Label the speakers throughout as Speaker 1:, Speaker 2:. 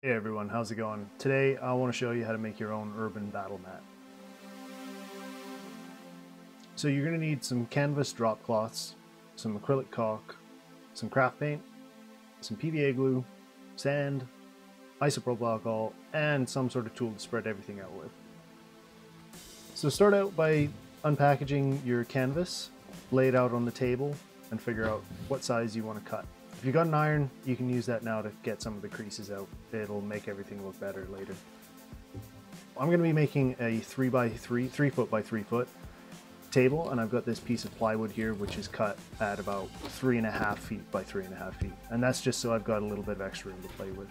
Speaker 1: Hey everyone, how's it going? Today I want to show you how to make your own urban battle mat. So you're going to need some canvas drop cloths, some acrylic caulk, some craft paint, some PVA glue, sand, isopropyl alcohol, and some sort of tool to spread everything out with. So start out by unpackaging your canvas, lay it out on the table, and figure out what size you want to cut. If you've got an iron, you can use that now to get some of the creases out. It'll make everything look better later. I'm going to be making a 3 by 3 3 foot by 3 foot table, and I've got this piece of plywood here, which is cut at about 3.5 feet by 3.5 feet. And that's just so I've got a little bit of extra room to play with.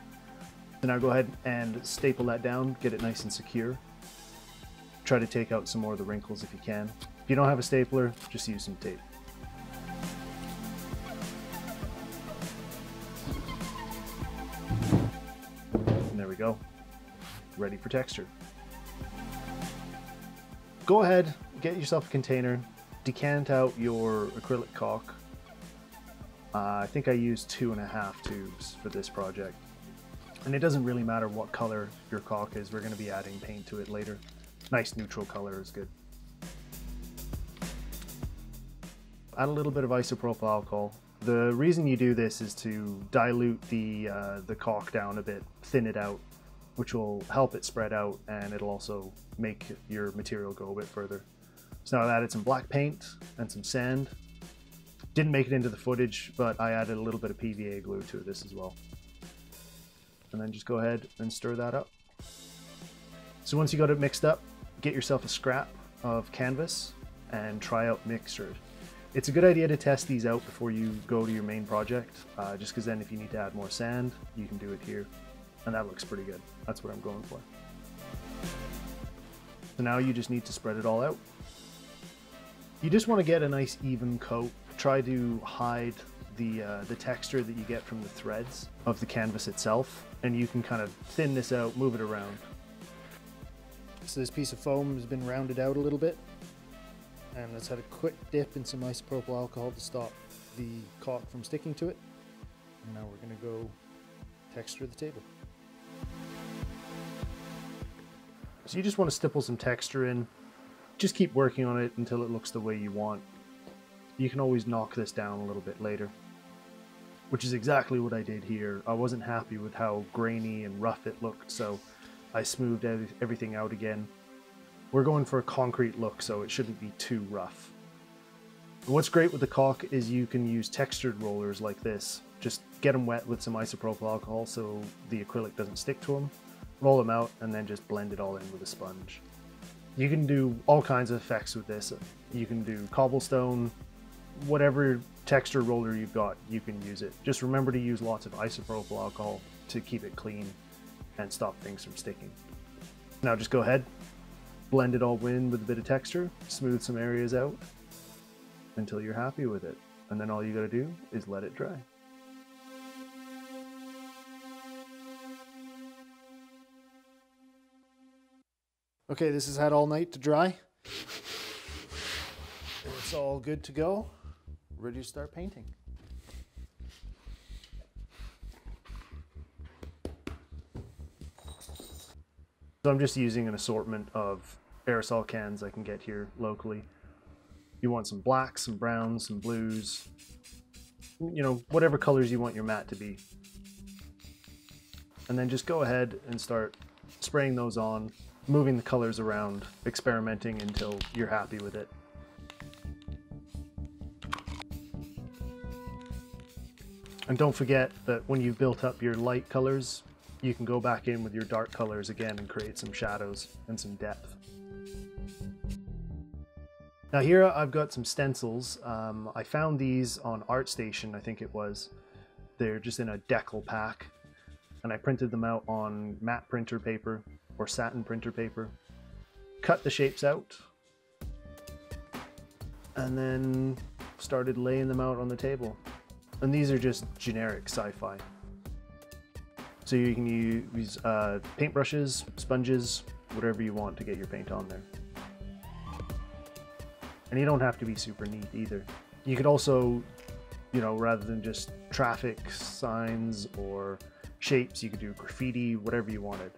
Speaker 1: So now go ahead and staple that down, get it nice and secure. Try to take out some more of the wrinkles if you can. If you don't have a stapler, just use some tape. Go. Ready for texture. Go ahead, get yourself a container, decant out your acrylic caulk. Uh, I think I used two and a half tubes for this project. And it doesn't really matter what color your caulk is, we're going to be adding paint to it later. Nice neutral color is good. Add a little bit of isopropyl alcohol. The reason you do this is to dilute the, uh, the caulk down a bit, thin it out, which will help it spread out and it'll also make your material go a bit further. So now I've added some black paint and some sand. Didn't make it into the footage, but I added a little bit of PVA glue to this as well. And then just go ahead and stir that up. So once you got it mixed up, get yourself a scrap of canvas and try out mixture. It's a good idea to test these out before you go to your main project, uh, just because then if you need to add more sand, you can do it here. And that looks pretty good. That's what I'm going for. So now you just need to spread it all out. You just want to get a nice even coat. Try to hide the, uh, the texture that you get from the threads of the canvas itself. And you can kind of thin this out, move it around. So this piece of foam has been rounded out a little bit. And let's had a quick dip in some isopropyl alcohol to stop the caulk from sticking to it. And now we're going to go texture the table. So you just want to stipple some texture in. Just keep working on it until it looks the way you want. You can always knock this down a little bit later. Which is exactly what I did here. I wasn't happy with how grainy and rough it looked, so I smoothed everything out again. We're going for a concrete look, so it shouldn't be too rough. What's great with the caulk is you can use textured rollers like this. Just get them wet with some isopropyl alcohol so the acrylic doesn't stick to them roll them out, and then just blend it all in with a sponge. You can do all kinds of effects with this. You can do cobblestone, whatever texture roller you've got, you can use it. Just remember to use lots of isopropyl alcohol to keep it clean and stop things from sticking. Now just go ahead, blend it all in with a bit of texture, smooth some areas out until you're happy with it. And then all you gotta do is let it dry. Okay, this has had all night to dry. It's all good to go. Ready to start painting. So I'm just using an assortment of aerosol cans I can get here locally. You want some blacks, some browns, some blues, you know, whatever colors you want your mat to be. And then just go ahead and start spraying those on moving the colors around, experimenting until you're happy with it. And don't forget that when you've built up your light colors, you can go back in with your dark colors again and create some shadows and some depth. Now here I've got some stencils. Um, I found these on ArtStation, I think it was. They're just in a decal pack. And I printed them out on matte printer paper or satin printer paper, cut the shapes out, and then started laying them out on the table. And these are just generic sci-fi. So you can use uh, paintbrushes, sponges, whatever you want to get your paint on there. And you don't have to be super neat either. You could also, you know, rather than just traffic signs or shapes, you could do graffiti, whatever you wanted.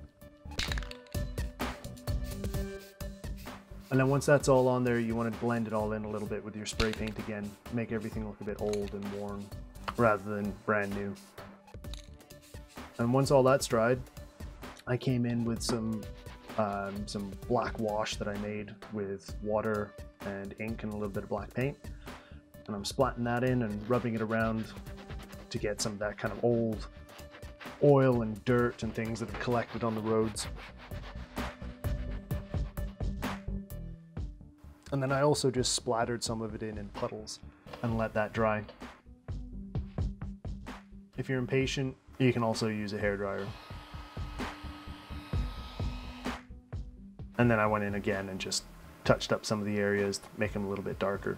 Speaker 1: And then once that's all on there, you want to blend it all in a little bit with your spray paint again, make everything look a bit old and worn rather than brand new. And once all that's dried, I came in with some um, some black wash that I made with water and ink and a little bit of black paint. And I'm splatting that in and rubbing it around to get some of that kind of old oil and dirt and things that have collected on the roads. And then I also just splattered some of it in in puddles and let that dry. If you're impatient, you can also use a hairdryer. And then I went in again and just touched up some of the areas to make them a little bit darker.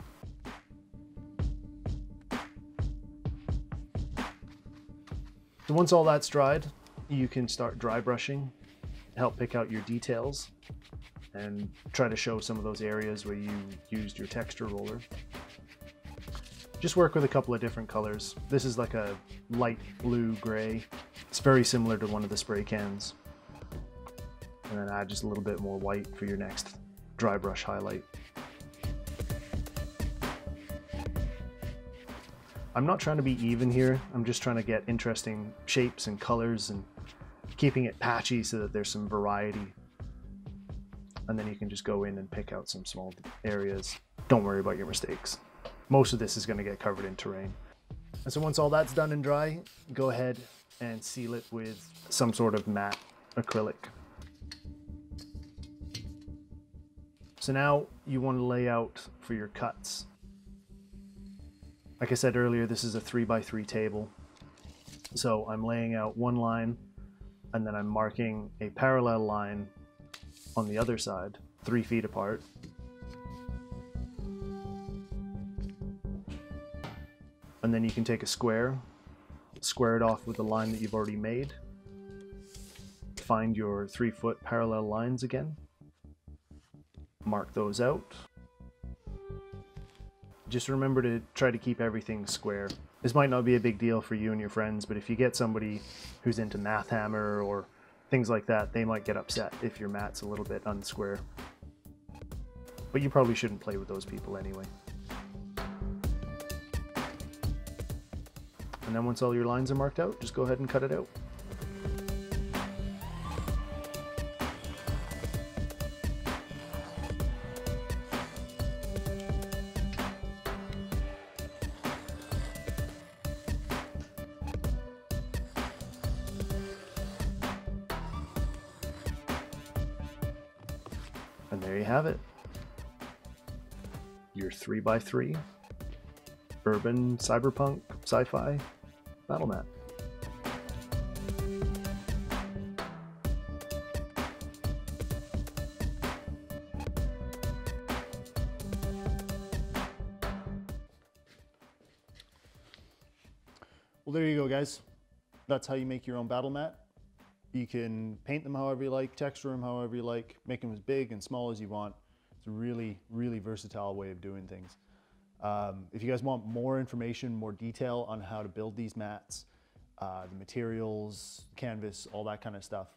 Speaker 1: So once all that's dried, you can start dry brushing, help pick out your details, and try to show some of those areas where you used your texture roller. Just work with a couple of different colors. This is like a light blue gray. It's very similar to one of the spray cans. And then add just a little bit more white for your next dry brush highlight. I'm not trying to be even here. I'm just trying to get interesting shapes and colors and keeping it patchy so that there's some variety. And then you can just go in and pick out some small areas. Don't worry about your mistakes. Most of this is gonna get covered in terrain. And so once all that's done and dry, go ahead and seal it with some sort of matte acrylic. So now you want to lay out for your cuts. Like I said earlier, this is a three by three table. So I'm laying out one line and then I'm marking a parallel line on the other side, three feet apart. And then you can take a square, square it off with the line that you've already made. Find your three foot parallel lines again. Mark those out. Just remember to try to keep everything square. This might not be a big deal for you and your friends, but if you get somebody who's into Math Hammer or things like that, they might get upset if your mat's a little bit unsquare. But you probably shouldn't play with those people anyway. And then once all your lines are marked out, just go ahead and cut it out. And there you have it. Your 3x3 urban cyberpunk sci-fi battle mat.
Speaker 2: Well, there you go, guys. That's how you make your own battle mat. You can paint them however you like, texture them however you like, make them as big and small as you want. It's a really, really versatile way of doing things. Um, if you guys want more information, more detail on how to build these mats, uh, the materials, canvas, all that kind of stuff,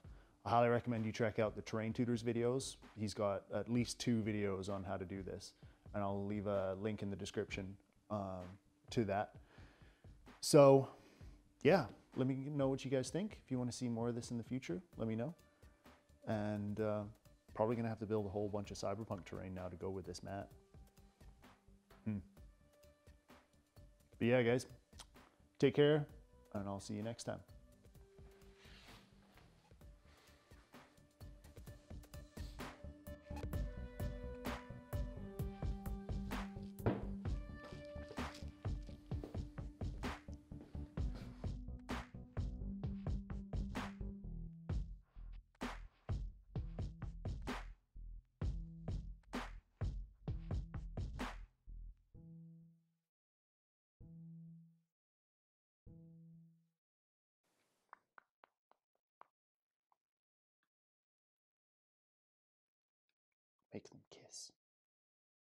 Speaker 2: I highly recommend you check out the Terrain Tutors videos. He's got at least two videos on how to do this, and I'll leave a link in the description um, to that. So, yeah, let me know what you guys think. If you want to see more of this in the future, let me know. And uh, probably gonna have to build a whole bunch of cyberpunk terrain now to go with this mat. Hmm. But yeah, guys, take care, and I'll see you next time. Make them kiss.